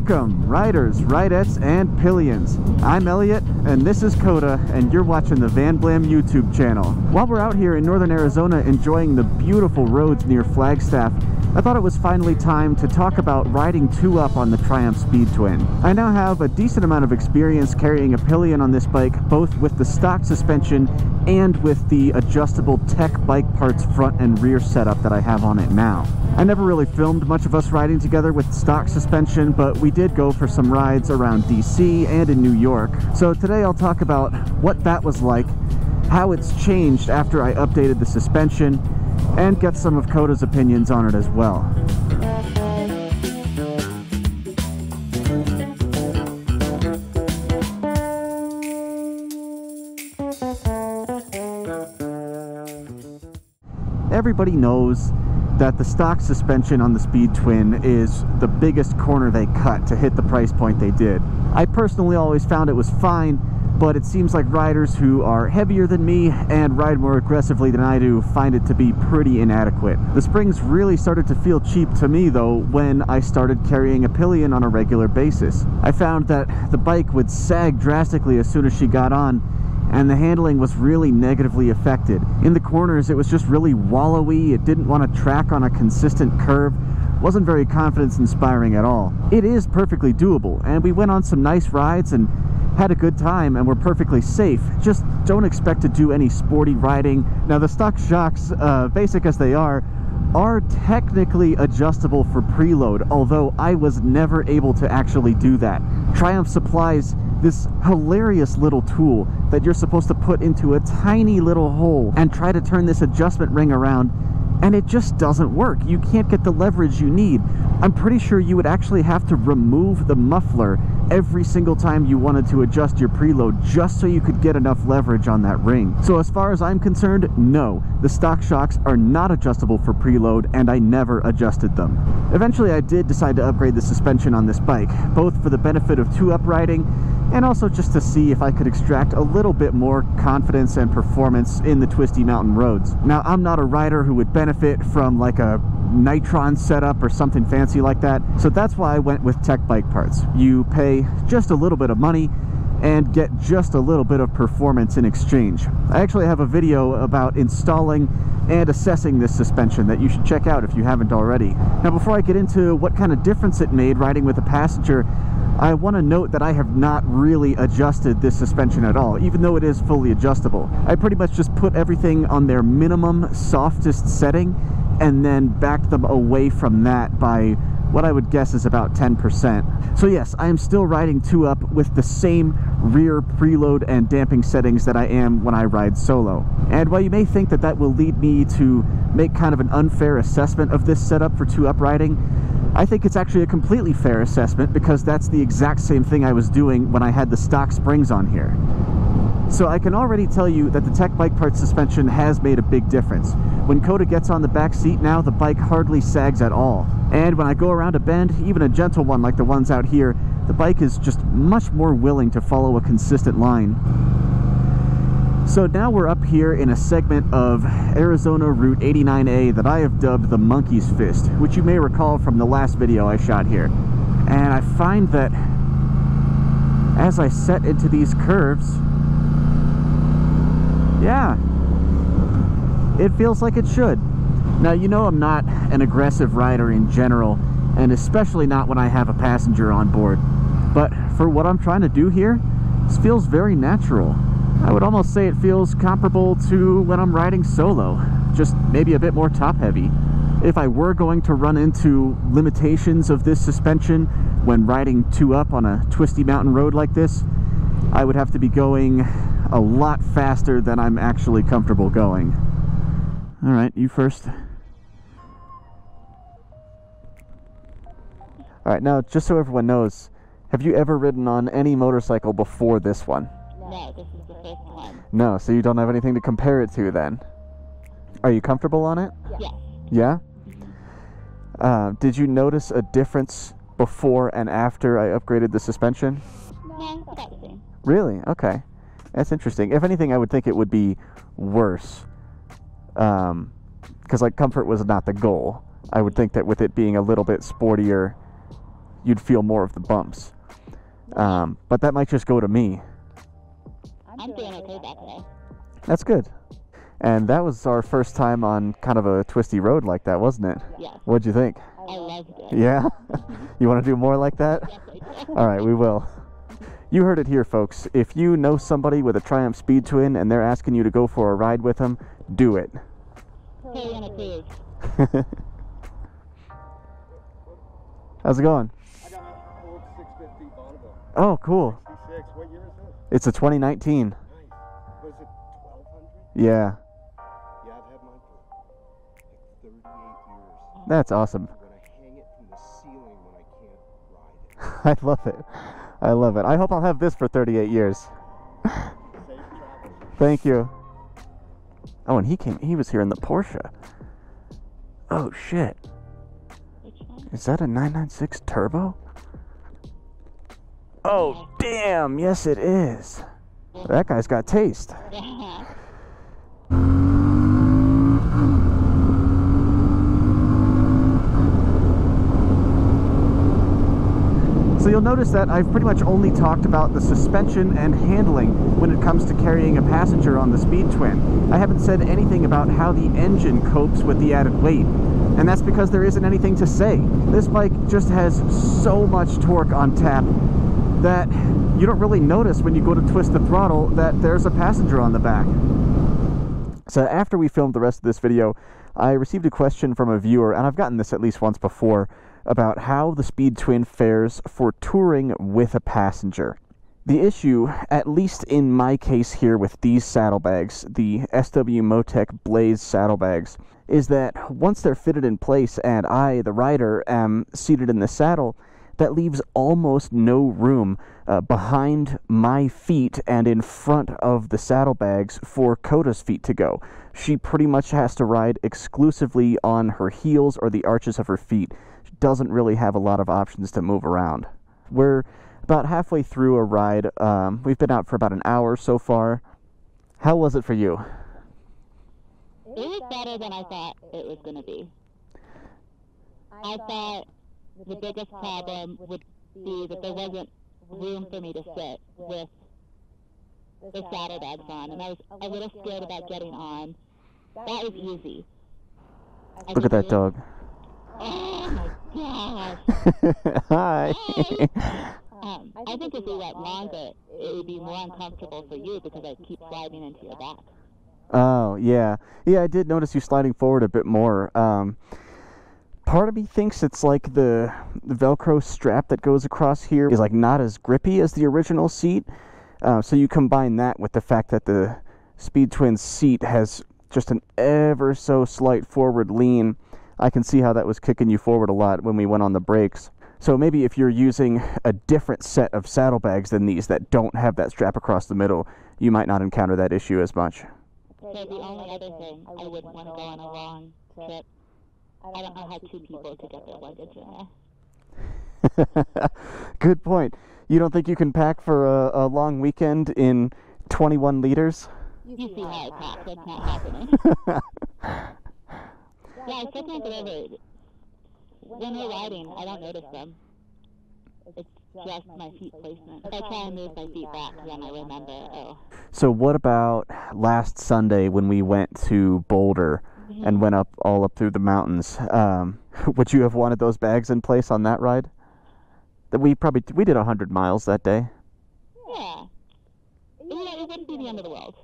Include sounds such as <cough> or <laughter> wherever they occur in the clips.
Welcome, riders, ridettes, and pillions. I'm Elliot, and this is Kota, and you're watching the Van Blamm YouTube channel. While we're out here in northern Arizona enjoying the beautiful roads near Flagstaff, I thought it was finally time to talk about riding two up on the Triumph Speed Twin. I now have a decent amount of experience carrying a pillion on this bike, both with the stock suspension and with the adjustable TEC Bike Parts front and rear setup that I have on it now. I never really filmed much of us riding together with stock suspension, but we did go for some rides around DC and in New York. So today I'll talk about what that was like, how it's changed after I updated the suspension, and get some of Kota's opinions on it as well. Everybody knows that the stock suspension on the Speed Twin is the biggest corner they cut to hit the price point they did. I personally always found it was fine, but it seems like riders who are heavier than me and ride more aggressively than I do find it to be pretty inadequate. The springs really started to feel cheap to me though when I started carrying a pillion on a regular basis. I found that the bike would sag drastically as soon as she got on and the handling was really negatively affected. In the corners, it was just really wallowy. It didn't want to track on a consistent curve. Wasn't very confidence inspiring at all. It is perfectly doable, and we went on some nice rides and had a good time and were perfectly safe. Just don't expect to do any sporty riding. Now, the stock shocks, uh, basic as they are, are technically adjustable for preload, although I was never able to actually do that. Triumph supplies this hilarious little tool that you're supposed to put into a tiny little hole and try to turn this adjustment ring around and it just doesn't work. You can't get the leverage you need. I'm pretty sure you would actually have to remove the muffler every single time you wanted to adjust your preload just so you could get enough leverage on that ring. So as far as I'm concerned, no, the stock shocks are not adjustable for preload and I never adjusted them. Eventually I did decide to upgrade the suspension on this bike, both for the benefit of two-up riding and also just to see if I could extract a little bit more confidence and performance in the twisty mountain roads. Now, I'm not a rider who would benefit from like a Nitron setup or something fancy like that, so that's why I went with TEC Bike Parts. You pay just a little bit of money and get just a little bit of performance in exchange. I actually have a video about installing and assessing this suspension that you should check out if you haven't already. Now before I get into what kind of difference it made riding with a passenger, I want to note that I have not really adjusted this suspension at all, even though it is fully adjustable. I pretty much just put everything on their minimum softest setting and then backed them away from that by what I would guess is about 10%. So yes, I am still riding 2-up with the same rear preload and damping settings that I am when I ride solo. And while you may think that that will lead me to make kind of an unfair assessment of this setup for 2-up riding, I think it's actually a completely fair assessment because that's the exact same thing I was doing when I had the stock springs on here. So I can already tell you that the TEC Bike Parts suspension has made a big difference. When Kota gets on the back seat now, the bike hardly sags at all. And when I go around a bend, even a gentle one like the ones out here, the bike is just much more willing to follow a consistent line. So now we're up here in a segment of Arizona Route 89A that I have dubbed the Monkey's Fist, which you may recall from the last video I shot here. And I find that as I set into these curves, yeah, it feels like it should. Now, you know I'm not an aggressive rider in general, and especially not when I have a passenger on board. But for what I'm trying to do here, this feels very natural. I would almost say it feels comparable to when I'm riding solo, just maybe a bit more top heavy. If I were going to run into limitations of this suspension when riding two up on a twisty mountain road like this, I would have to be going a lot faster than I'm actually comfortable going. All right, you first. All right, now just so everyone knows, have you ever ridden on any motorcycle before this one? No, this is the first one. No, so you don't have anything to compare it to then. Are you comfortable on it? Yes. Yeah? Uh, did you notice a difference before and after I upgraded the suspension? No, about. Really? Okay. That's interesting. If anything, I would think it would be worse. Um, because like comfort was not the goal. I would think that with it being a little bit sportier, you'd feel more of the bumps. Um, but that might just go to me. I'm doing okay back there. That's good. And that was our first time on kind of a twisty road like that, wasn't it? Yes, What'd you think? I loved it. Yeah? <laughs> you want to do more like that? Yes. All right, we will. You heard it here, folks. If you know somebody with a Triumph Speed Twin and they're asking you to go for a ride with them, do it. Hey, and approved. How's it going? I got an old 650 Bonneville. Oh, cool. 66. What year is this? It's a 2019. Nice. Was it 1200? Yeah, Yeah, I've had mine for 38 years. that's awesome. I'm gonna hang it from the ceiling when I can't ride it. I love it. <laughs> I love it. I hope I'll have this for 38 years. Thank you. Oh, and he came. He was here in the Porsche. Oh shit! Is that a 996 turbo? Oh damn! Yes, it is. That guy's got taste. <laughs> So you'll notice that I've pretty much only talked about the suspension and handling when it comes to carrying a passenger on the Speed Twin. I haven't said anything about how the engine copes with the added weight. And that's because there isn't anything to say. This bike just has so much torque on tap that you don't really notice when you go to twist the throttle that there's a passenger on the back. So after we filmed the rest of this video, I received a question from a viewer, and I've gotten this at least once before, about how the Speed Twin fares for touring with a passenger. The issue, at least in my case here with these saddlebags, the SW-Motech Blaze saddlebags, is that once they're fitted in place and I, the rider, am seated in the saddle, that leaves almost no room uh, behind my feet and in front of the saddlebags for Kota's feet to go. She pretty much has to ride exclusively on her heels or the arches of her feet. Doesn't really have a lot of options to move around. We're about halfway through a ride. Um, we've been out for about an hour so far. How was it for you? It was better than I thought it was going to be. I thought the biggest problem would be that there wasn't room for me to sit with the saddlebags on, and I was a little scared about getting on. That was easy. I Look at that dog. Oh my. Hi. <laughs> Um, I think if we went longer, it would be more uncomfortable for you because I keep sliding into your back. Oh, yeah. Yeah, I did notice you sliding forward a bit more. Um, part of me thinks it's like the, the Velcro strap that goes across here is like not as grippy as the original seat. Uh, so you combine that with the fact that the Speed Twin seat has just an ever so slight forward lean. I can see how that was kicking you forward a lot when we went on the brakes. So maybe if you're using a different set of saddlebags than these that don't have that strap across the middle, you might not encounter that issue as much. So the only other thing, I wouldn't want to go on a long trip. I don't know how two people could get their luggage in there. <laughs> Good point. You don't think you can pack for a, a long weekend in 21 liters? You see how it's hot. That's not happening. <laughs> yeah, I still can't get over it. When we're riding, I don't notice them. It's just my feet placement. If I try and move my feet back, then I remember, oh, So, what about last Sunday when we went to Boulder and went up all up through the mountains? Um, <laughs> would you have wanted those bags in place on that ride? That we probably we did 100 miles that day. yeah. Yeah, it wouldn't be the end of the world.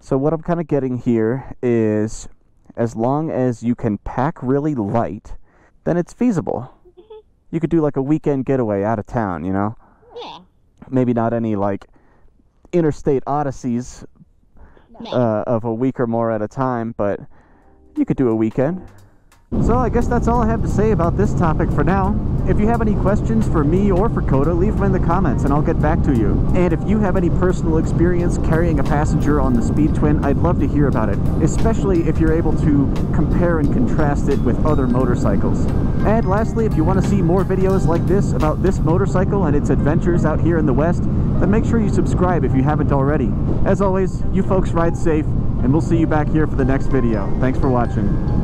So what I'm kind of getting here is as long as you can pack really light, then it's feasible. You could do like a weekend getaway out of town, you know? Yeah. Maybe not any like interstate odysseys No. uh, of a week or more at a time, but you could do a weekend. So I guess that's all I have to say about this topic for now. If you have any questions for me or for Kota, leave them in the comments and I'll get back to you. And if you have any personal experience carrying a passenger on the Speed Twin, I'd love to hear about it, especially if you're able to compare and contrast it with other motorcycles. And lastly, if you want to see more videos like this about this motorcycle and its adventures out here in the West, then make sure you subscribe if you haven't already. As always, you folks ride safe, and we'll see you back here for the next video. Thanks for watching.